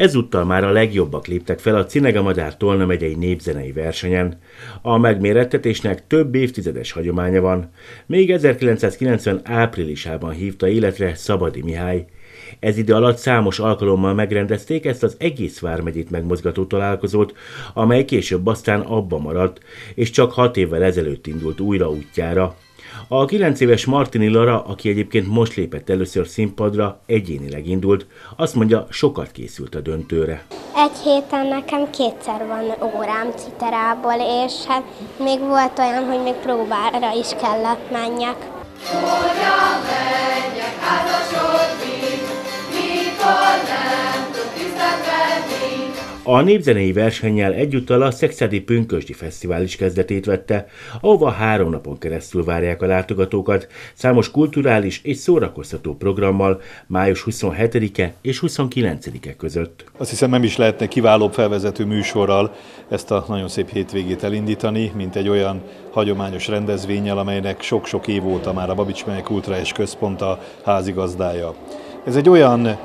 Ezúttal már a legjobbak léptek fel a Cinega Madár Tolna megyei népzenei versenyen. A megmérettetésnek több évtizedes hagyománya van. Még 1990 áprilisában hívta életre Szabadi Mihály. Ez idő alatt számos alkalommal megrendezték ezt az egész vármegyét megmozgató találkozót, amely később aztán abba maradt, és csak hat évvel ezelőtt indult újra útjára. A 9 éves Martini Lara, aki egyébként most lépett először színpadra, egyénileg indult, azt mondja, sokat készült a döntőre. Egy héten nekem kétszer van órám citerából, és hát még volt olyan, hogy még próbára is kellett menjek. Hogyan a népzenei versennyel egyúttal a Szexádi Pünkösdi Fesztivál is kezdetét vette, ahova három napon keresztül várják a látogatókat, számos kulturális és szórakoztató programmal május 27-e és 29-e között. Azt hiszem nem is lehetne kiválóbb felvezető műsorral ezt a nagyon szép hétvégét elindítani, mint egy olyan hagyományos rendezvényel, amelynek sok-sok év óta már a Babics Kultúra és Központ a házigazdája. Ez egy olyan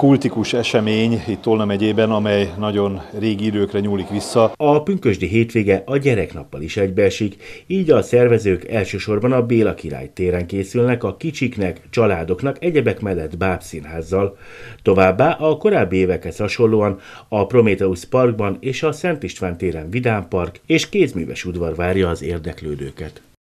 kultikus esemény itt Tolna megyében, amely nagyon régi időkre nyúlik vissza. A pünkösdi hétvége a gyereknappal is egybeesik, így a szervezők elsősorban a Béla Király téren készülnek a kicsiknek, családoknak egyebek mellett bábszínházzal. Továbbá a korábbi évekhez hasonlóan a Prometheus Parkban és a Szent István téren Vidám Park és kézműves udvar várja az érdeklődőket.